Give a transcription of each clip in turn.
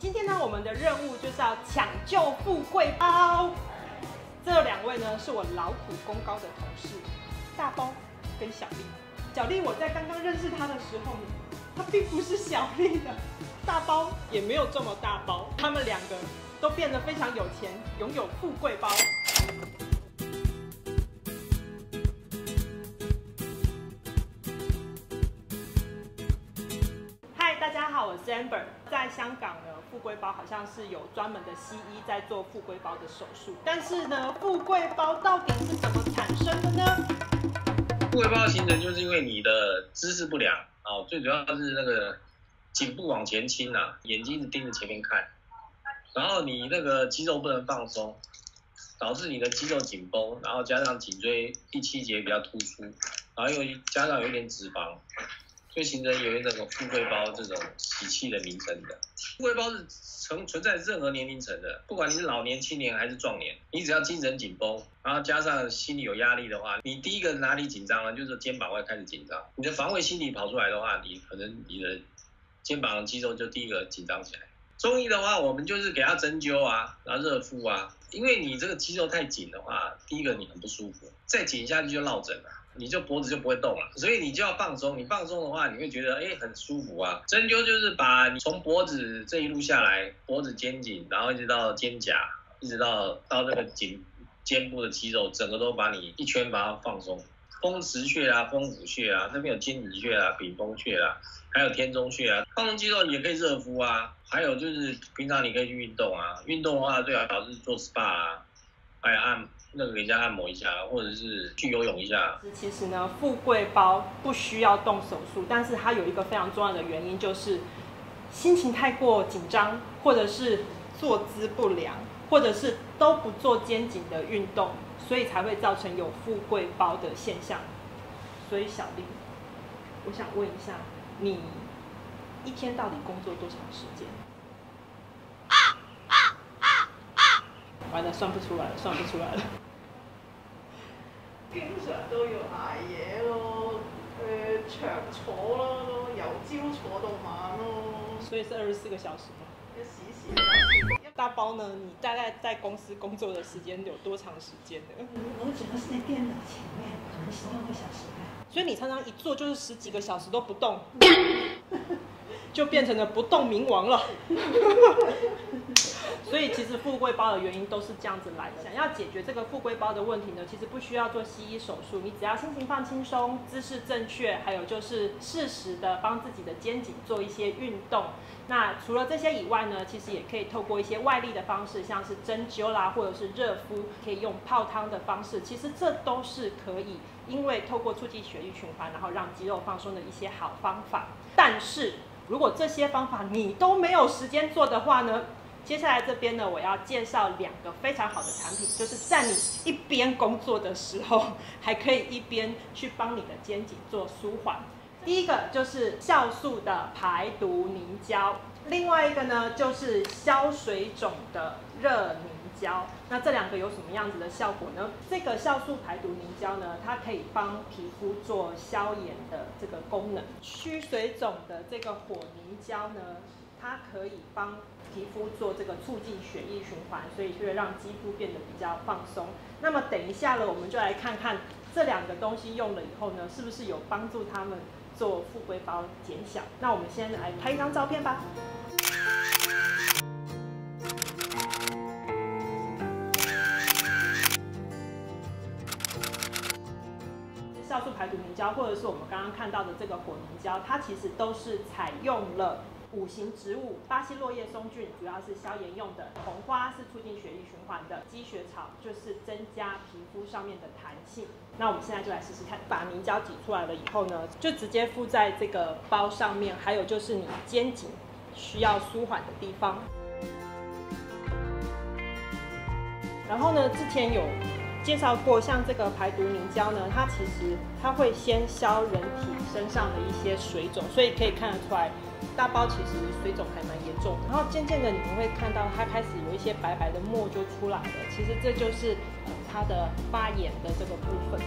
今天呢，我们的任务就是要抢救富贵包。这两位呢，是我劳苦功高的同事，大包跟小丽。小丽，我在刚刚认识他的时候，呢，他并不是小丽的，大包也没有这么大包。他们两个都变得非常有钱，拥有富贵包。了 Zamber。在香港呢，富贵包好像是有专门的西医在做富贵包的手术。但是呢，富贵包到底是怎么产生的呢？富贵包形成就是因为你的姿势不良啊，最主要是那个颈部往前倾啊，眼睛一直盯着前面看，然后你那个肌肉不能放松，导致你的肌肉紧绷，然后加上颈椎第七节比较突出，然后又加上有一点脂肪。就形成有一种富贵包这种喜气的名称的，富贵包是存存在任何年龄层的，不管你是老年、青年还是壮年，你只要精神紧绷，然后加上心里有压力的话，你第一个哪里紧张呢？就是肩膀会开始紧张，你的防卫心理跑出来的话，你可能你的肩膀的肌肉就第一个紧张起来。中医的话，我们就是给他针灸啊，然后热敷啊，因为你这个肌肉太紧的话，第一个你很不舒服，再紧下去就落枕了。你就脖子就不会动了，所以你就要放松。你放松的话，你会觉得哎很舒服啊。针灸就是把你从脖子这一路下来，脖子肩颈，然后一直到肩胛，一直到到那个颈肩部的肌肉，整个都把你一圈把它放松。风池穴啊，风府穴啊，那边有肩底穴啊，柄风穴啊，还有天中穴啊。放松肌肉你也可以热敷啊。还有就是平常你可以去运动啊，运动的话最好是做 SPA 啊，还有按。那个给人家按摩一下，或者是去游泳一下。其实呢，富贵包不需要动手术，但是它有一个非常重要的原因，就是心情太过紧张，或者是坐姿不良，或者是都不做肩颈的运动，所以才会造成有富贵包的现象。所以小丽，我想问一下，你一天到底工作多长时间？完了，算不出来了，算不出来了。经常都要挨夜咯，诶，长坐咯，由朝坐到晚咯。所以是二十四个小时吗？一。大包呢？你大概在公司工作的時間有多長時間呢？我主要是在电脑前面，可能十二個小時吧。所以你常常一坐就是十幾個小時都不動，就变成了不动冥王了。所以其实富贵包的原因都是这样子来的。想要解决这个富贵包的问题呢，其实不需要做西医手术，你只要心情放轻松，姿势正确，还有就是适时的帮自己的肩颈做一些运动。那除了这些以外呢，其实也可以透过一些外力的方式，像是针灸啦，或者是热敷，可以用泡汤的方式，其实这都是可以，因为透过促进血液循环，然后让肌肉放松的一些好方法。但是如果这些方法你都没有时间做的话呢？接下来这边呢，我要介绍两个非常好的产品，就是在你一边工作的时候，还可以一边去帮你的肩颈做舒缓。第一个就是酵素的排毒凝胶，另外一个呢就是消水肿的热凝胶。那这两个有什么样子的效果呢？这个酵素排毒凝胶呢，它可以帮皮肤做消炎的这个功能。驱水肿的这个火凝胶呢？它可以帮皮肤做这个促进血液循环，所以就会让肌肤变得比较放松。那么等一下呢，我们就来看看这两个东西用了以后呢，是不是有帮助他们做富贵包减小？那我们先来拍一张照片吧。酵素排毒凝胶，或者是我们刚刚看到的这个火凝胶，它其实都是采用了。五行植物，巴西落叶松菌主要是消炎用的，红花是促进血液循环的，积雪草就是增加皮肤上面的弹性。那我们现在就来试试看，把凝胶挤出来了以后呢，就直接敷在这个包上面，还有就是你肩颈需要舒缓的地方。然后呢，之前有介绍过，像这个排毒凝胶呢，它其实它会先消人体身上的一些水肿，所以可以看得出来。大包其实水肿还蛮严重，然后渐渐的你们会看到它开始有一些白白的沫就出来了，其实这就是它的发炎的这个部分。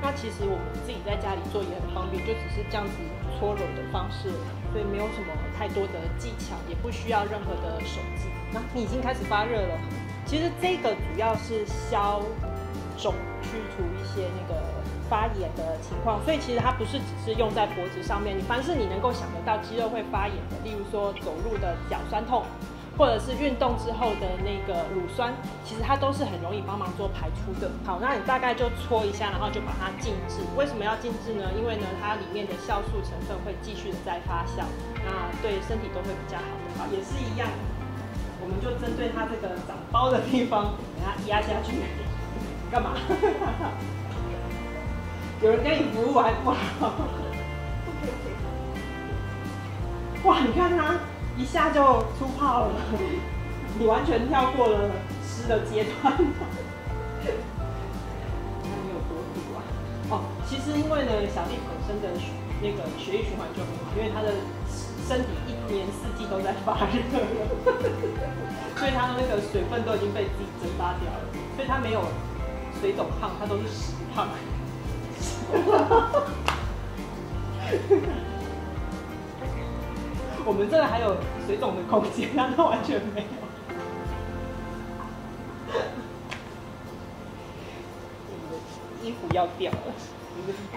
那其实我们自己在家里做也很方便，就只是这样子搓揉的方式，所以没有什么太多的技巧，也不需要任何的手技。那你已经开始发热了。其实这个主要是消肿、去除一些那个发炎的情况，所以其实它不是只是用在脖子上面。你凡是你能够想得到肌肉会发炎的，例如说走路的脚酸痛。或者是运动之后的那个乳酸，其实它都是很容易帮忙做排出的。好，那你大概就搓一下，然后就把它静置。为什么要静置呢？因为呢，它里面的酵素成分会继续的在发酵，那对身体都会比较好的。好，也是一样，我们就针对它这个长包的地方，给它压下去。干嘛？有人跟你服务还不好？哇，你看它。一下就出泡了，你完全跳过了湿的阶段。你看你有多苦啊！哦，其实因为呢，小丽本身的那个血液循环就很好，因为她的身体一年四季都在发热，所以她的那个水分都已经被自己蒸发掉了，所以她没有水肿胖，它都是实胖。我们这个还有水肿的空间，但它完全没有。衣服要掉了。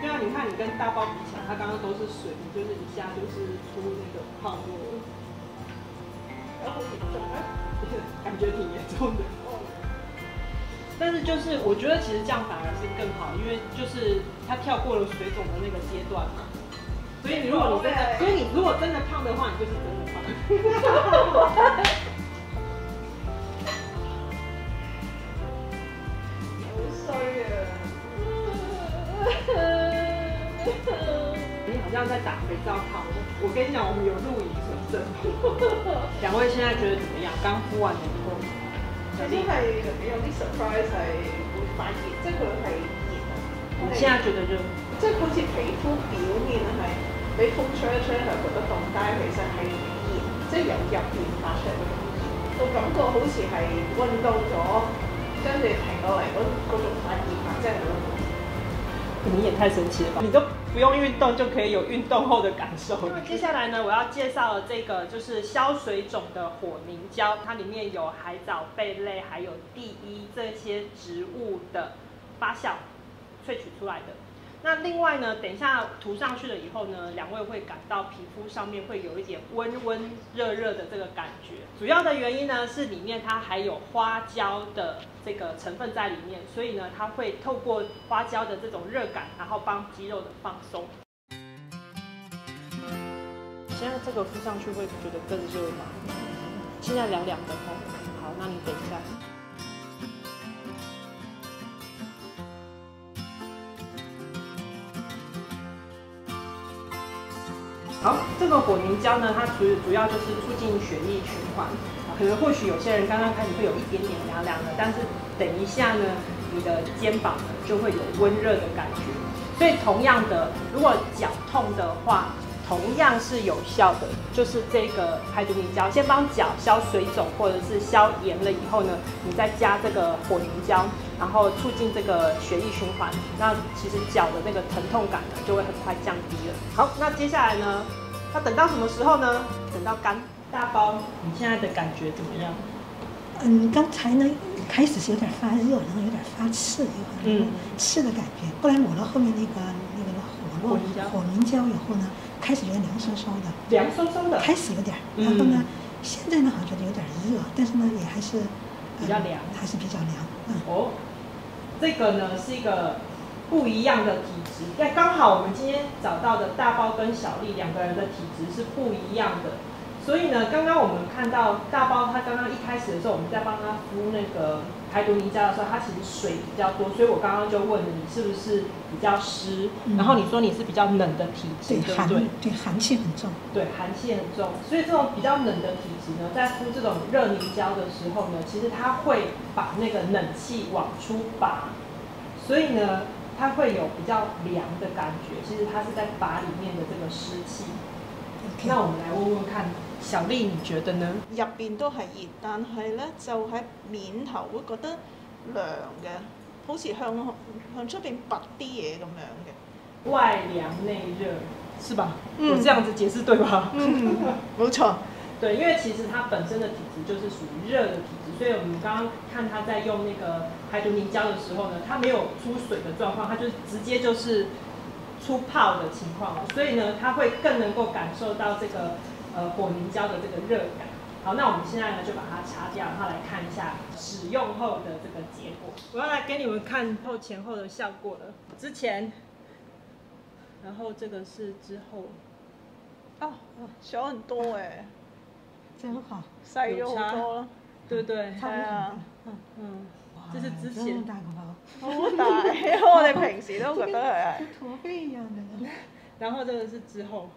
对啊，你看你跟大包比起来，它刚刚都是水，你就是一下就是出那个泡沫。然后 感觉挺严重的。但是就是我觉得其实这样反而是更好，因为就是它跳过了水肿的那个阶段嘛。所以你如果你真的，所以你如果真的胖的话，你就是真的胖。好衰啊！你好像在打肥皂泡。我跟你讲，我们有录影存证。两位现在觉得怎么样？刚敷完的以后，真係有啲 surprise 係會發熱，即係佢係熱。你現在覺得熱？即係好似皮膚表面係。俾風吹一吹係覺得凍，但係其實係熱，即係由入邊發出嚟嗰種熱，個感覺好似係運動咗，跟住停落嚟嗰嗰種發熱啊，即係你也太神奇了吧！你都不用运动就可以有运动后的感受。那么接下来呢，我要介绍的这个就是消水肿的火凝胶，它里面有海藻、贝类还有地衣这些植物的发酵萃取出来的。那另外呢，等一下涂上去了以后呢，两位会感到皮肤上面会有一点温温热热的这个感觉。主要的原因呢是里面它还有花椒的这个成分在里面，所以呢它会透过花椒的这种热感，然后帮肌肉的放松。现在这个敷上去会觉得更热吗？现在凉凉的哦。好，那你等一下。好，这个火凝胶呢，它主主要就是促进血液循环。可能或许有些人刚刚开始会有一点点凉凉的，但是等一下呢，你的肩膀呢就会有温热的感觉。所以同样的，如果脚痛的话，同样是有效的，就是这个海毒凝胶，先帮脚消水肿或者是消炎了以后呢，你再加这个火凝胶，然后促进这个血液循环，那其实脚的那个疼痛感呢就会很快降低了。好，那接下来呢，要等到什么时候呢？等到干大包，你现在的感觉怎么样？嗯，刚才呢开始是有点发热，然后有点发刺，有嗯刺的感觉。后来抹了后面那个那个火络火凝胶以后呢。开始觉得凉飕飕的，凉飕飕的，开始有点，然后呢，现在呢好像觉得有点热，但是呢也还是比较凉，还是比较凉。嗯，哦，这个呢是一个不一样的体质，那刚好我们今天找到的大包跟小丽两个人的体质是不一样的。所以呢，刚刚我们看到大包，他刚刚一开始的时候，我们在帮他敷那个排毒凝胶的时候，他其实水比较多，所以我刚刚就问了你是不是比较湿，然后你说你是比较冷的体质，对不对？对，寒气很重。对，寒气很重，所以这种比较冷的体质呢，在敷这种热凝胶的时候呢，其实它会把那个冷气往出拔，所以呢，它会有比较凉的感觉。其实它是在拔里面的这个湿气。那我们来问问看。小丽，你覺得呢？入邊都係熱，但係咧就喺面頭會覺得涼嘅，好似向向出邊拔啲嘢咁樣嘅。外涼內熱，是吧？嗯我这样子解释对吧？嗯，冇錯。对，因为其实它本身的体质就是属于热的体质，所以我们刚刚看它在用那个排毒凝胶的时候呢，它没有出水的状况，它就直接就是出泡的情况，所以呢，它会更能够感受到这个呃火凝胶的这个热感。好，那我们现在呢就把它擦掉，然后来看一下使用后的这个结果。我要来给你们看后前后的效果了。之前，然后这个是之後哦，小很多哎，真好，細咗好多咯。對不對？係啊，嗯，哇这是之前么大个包，好大，我 哋平時都覺得佢係驼背一样的，然後這個是之後，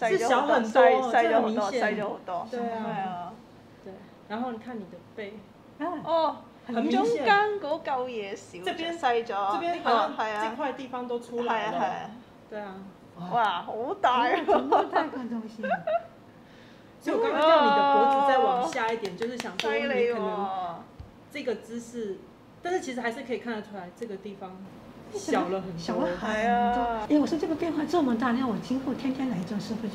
細咗好多，是小很多細細咗好多，細咗好多。對啊係啊。对，然後你看你的背，啊，哦，很中間嗰嚿嘢少咗，這邊細咗。這邊呢好像係啊，這塊地方都出係來了，啊係啊。對啊。哇，好大哎呀怎么啊！所以我刚刚叫你的脖子再往下一点，就是想说你可能喎！這個姿势，但是其实还是可以看得出来这个地方小了很多。小了很多。哎，我说这个变化这么大，那我今后天天来做是不是？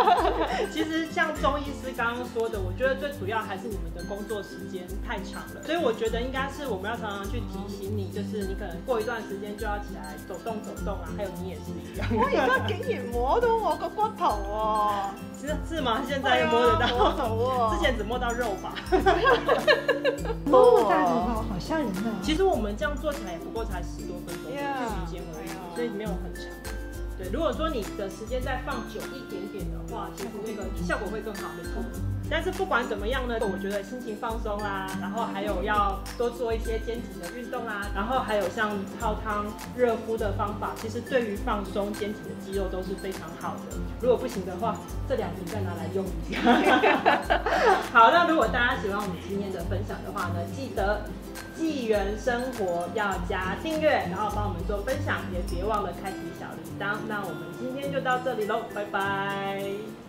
其实像中医师刚刚说的，我觉得最主要还是你们的工作时间太长了，所以我觉得应该是我们要常常去提醒你，就是你可能过一段时间就要起来走动走动啊，还有你也是一样。我而家竟然摸到我個骨頭喎！是是嗎？現在摸得到？之前只摸到肉吧。那么大头包，好吓人啊。其实我们这样做起来也不过才十多分钟的 Yeah，时间而已所以没有很长。对，如果说你的时间再放久一点点的话，其实那个效果会更好，没错。但是不管怎么样呢，我觉得心情放松啦，然后还有要多做一些肩颈的运动啊，然后还有像泡汤、热敷的方法，其实对于放松肩颈的肌肉都是非常好的。如果不行的话，这两瓶再拿来用一下。好，那如果大家喜欢我们今天的分享的话呢，记得纪元生活要加订阅，然后帮我们做分享，也别忘了开启小铃铛。那我们今天就到这里喽，拜拜。